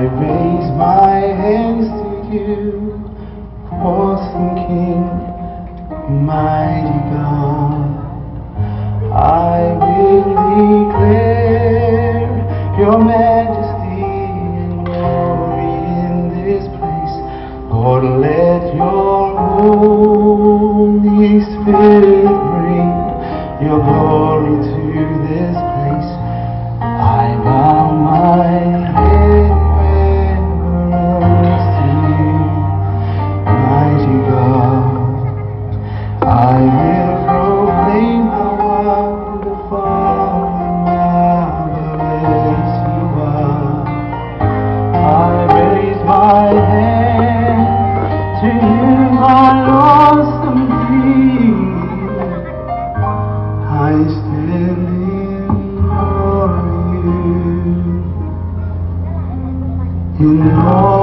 I raise my hands to you, awesome King, mighty God. I will declare your majesty and glory in this place. Lord, let your You know.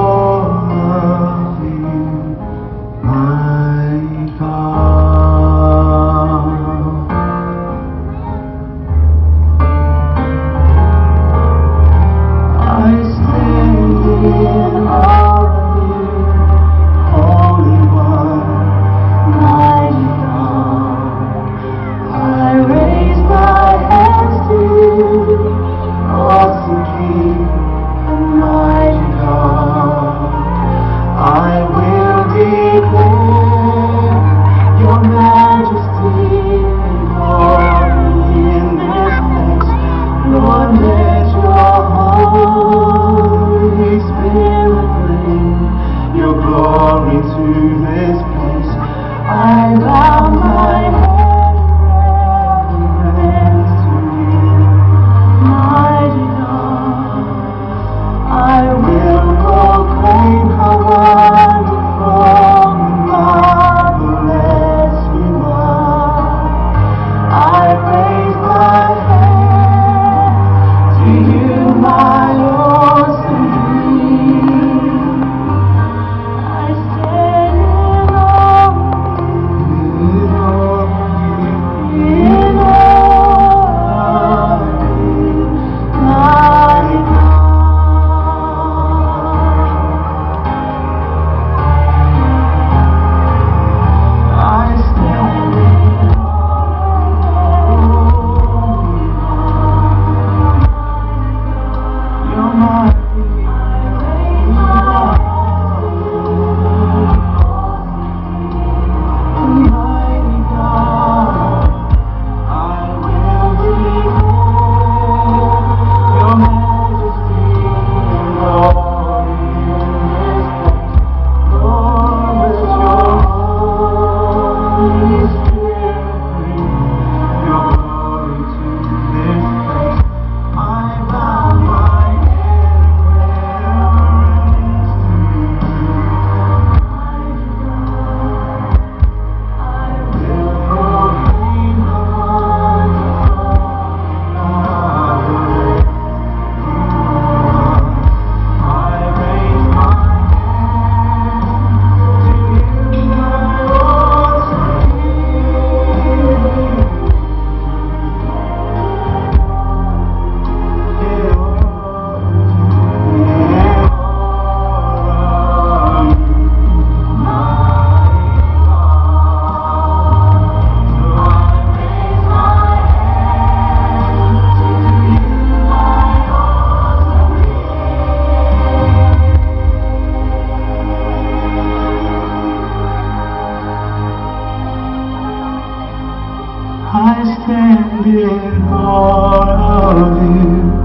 I stand in awe of you.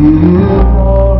You